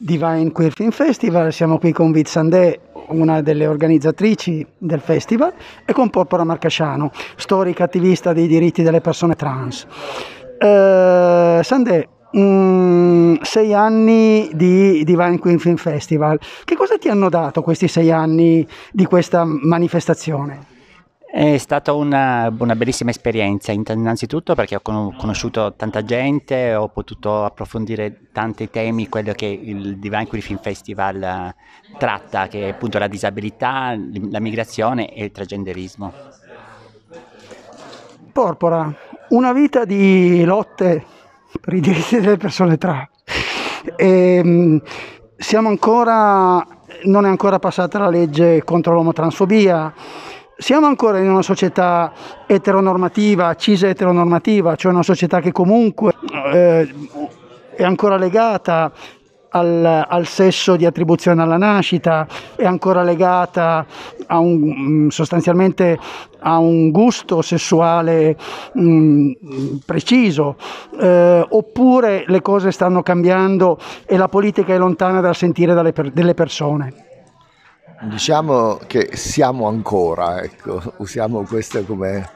Divine Queer Film Festival, siamo qui con Vizandè, una delle organizzatrici del festival, e con Porpora Marcasciano, storica attivista dei diritti delle persone trans. Eh, Sandè, mm, sei anni di Divine Queen Film Festival, che cosa ti hanno dato questi sei anni di questa manifestazione? È stata una, una, bellissima esperienza, innanzitutto perché ho conosciuto tanta gente, ho potuto approfondire tanti temi, quello che il Divine Queer Film Festival eh, tratta, che è appunto la disabilità, la migrazione e il transgenderismo. Porpora, una vita di lotte per i diritti delle persone trans. E, siamo ancora, non è ancora passata la legge contro l'omotransfobia siamo ancora in una società eteronormativa, cis eteronormativa, cioè una società che comunque eh, è ancora legata al, al, sesso di attribuzione alla nascita, è ancora legata a un, mm, sostanzialmente a un gusto sessuale mh, mm, preciso, eh, oppure le cose stanno cambiando e la politica è lontana dal sentire dalle, delle persone. Diciamo che siamo ancora, ecco, usiamo questo come...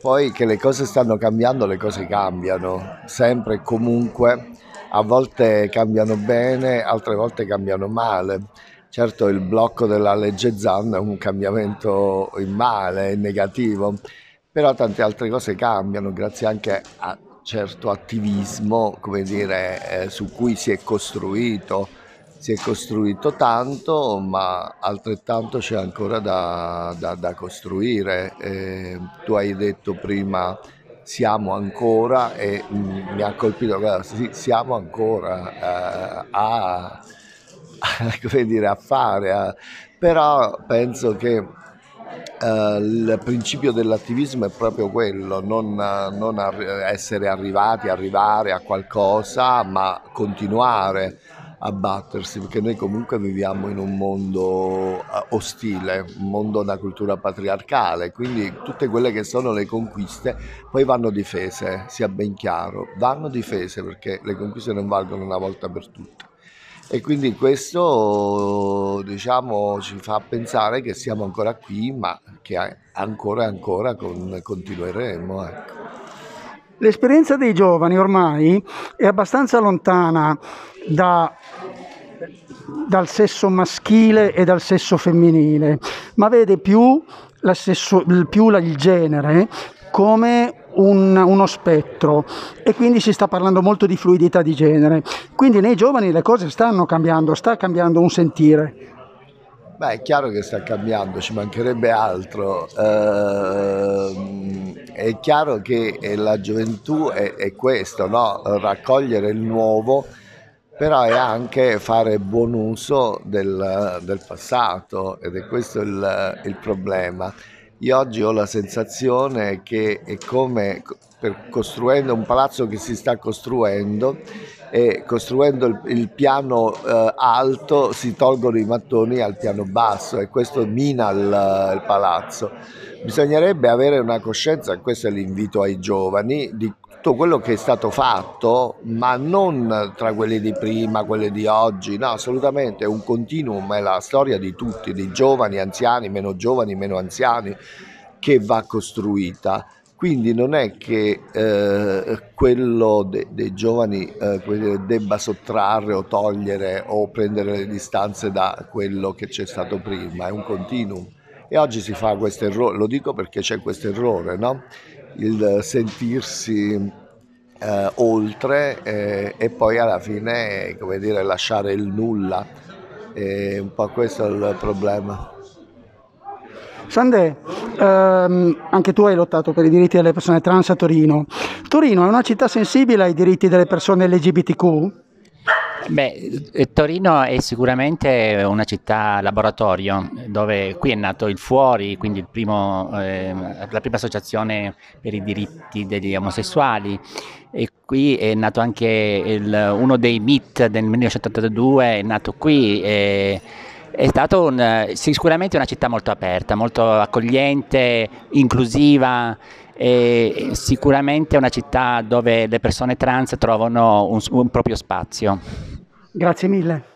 Poi che le cose stanno cambiando, le cose cambiano, sempre e comunque, a volte cambiano bene, altre volte cambiano male. Certo il blocco della legge Zan è un cambiamento in male, in negativo, però tante altre cose cambiano grazie anche a certo attivismo, come dire, eh, su cui si è costruito si è costruito tanto, ma altrettanto c'è ancora da, da, da costruire. Eh, tu hai detto prima siamo ancora e mh, mi ha colpito, guarda, sì, siamo ancora eh, a, a, dire, a, fare, a, però penso che Uh, il principio dell'attivismo è proprio quello, non, non arri- essere arrivati, arrivare a qualcosa, ma continuare abbattersi, perché noi comunque viviamo in un mondo eh, ostile, un mondo da cultura patriarcale, quindi tutte quelle che sono le conquiste poi vanno difese, sia ben chiaro, vanno difese perché le conquiste non valgono una volta per tutte. E quindi questo diciamo, ci fa pensare che siamo ancora qui, ma che ancora e ancora con, continueremo. Ecco. L'esperienza dei giovani ormai è abbastanza lontana da, dal sesso maschile e dal sesso femminile, ma vede più, sesso, più il genere come un, uno spettro e quindi si sta parlando molto di fluidità di genere. Quindi nei giovani le cose stanno cambiando, sta cambiando un sentire. Beh, è chiaro che sta cambiando, ci mancherebbe altro. Uh, è chiaro che la gioventù è, è questo, no? raccogliere il nuovo, però è anche fare buon uso del, del passato ed è questo il, il problema. Io oggi ho la sensazione che è come per, costruendo un palazzo che si sta costruendo e costruendo il, il piano eh, alto si tolgono i mattoni al piano basso e questo mina il, il palazzo. Bisognerebbe avere una coscienza, questo è l'invito ai giovani, di tutto quello che è stato fatto, ma non tra quelli di prima, quelli di oggi, no, assolutamente è un continuum, è la storia di tutti, di giovani, anziani, meno giovani, meno anziani, che va costruita quindi non è che eh, quello de, dei giovani eh, debba sottrarre o togliere o prendere le distanze da quello che c'è stato prima, è un continuum. E oggi si fa questo errore, lo dico perché c'è questo errore, no? Il sentirsi eh, oltre eh, e poi alla fine come dire, lasciare il nulla. È un po' questo il problema. Sandè, ehm, anche tu hai lottato per i diritti delle persone trans a Torino. Torino è una città sensibile ai diritti delle persone LGBTQ? Beh, eh, Torino è sicuramente una città laboratorio dove qui è nato il Fuori, quindi il primo, eh, la prima associazione per i diritti degli omosessuali e qui è nato anche il, uno dei MIT del 1982, è nato qui. E, è stata un, sicuramente una città molto aperta, molto accogliente, inclusiva e sicuramente una città dove le persone trans trovano un, un proprio spazio. Grazie mille.